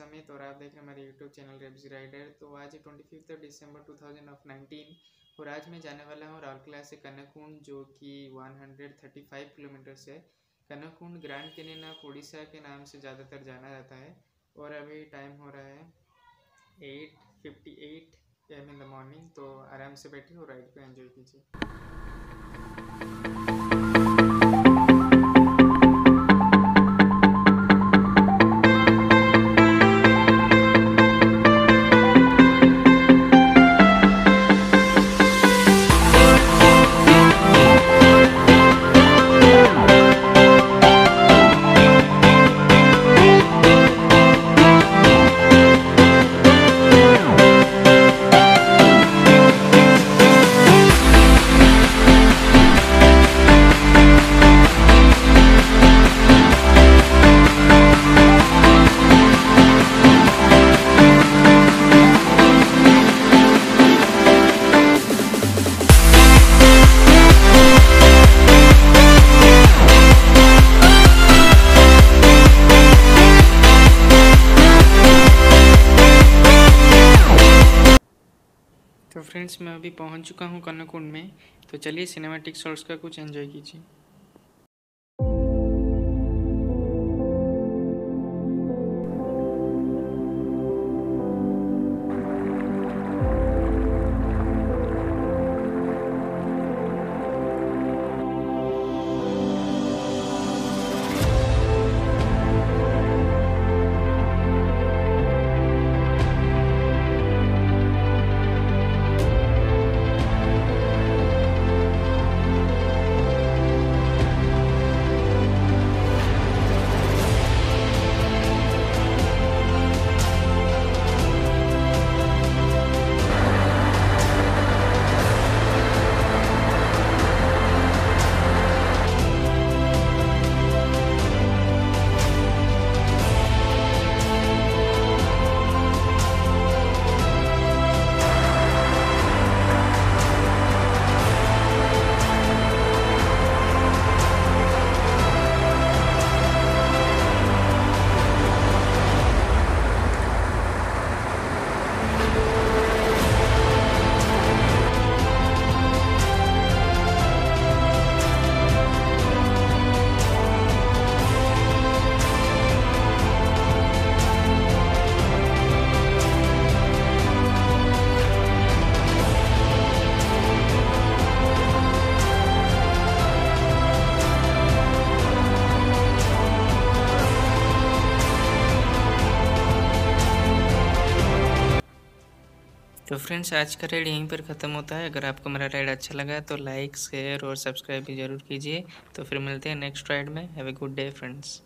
अमित और आप देख रहे हैं हमारे यूट्यूब चैनल रेब्स राइडर तो आज है twenty fifth December two thousand of nineteen और आज मैं जाने वाला हूँ राउरकेला से कन्याकुंड जो कि one hundred thirty five kilometre से Kanyakund Grand Canyon of Orissa के नाम से ज़्यादातर जाना जाता है। और अभी टाइम हो रहा है eight fifty eight AM in the morning तो आराम से बैठिए और राइड को एंजॉय कीजिए। फ्रेंड्स मैं अभी पहुँच चुका हूँ कन्नकुंड में। तो चलिए सिनेमैटिक शॉर्ट्स का कुछ एंजॉय कीजिए। तो फ्रेंड्स, आज का राइड यहीं पर ख़त्म होता है। अगर आपको मेरा राइड अच्छा लगा तो लाइक शेयर और सब्सक्राइब भी ज़रूर कीजिए। तो फिर मिलते हैं नेक्स्ट राइड में। Have a good day friends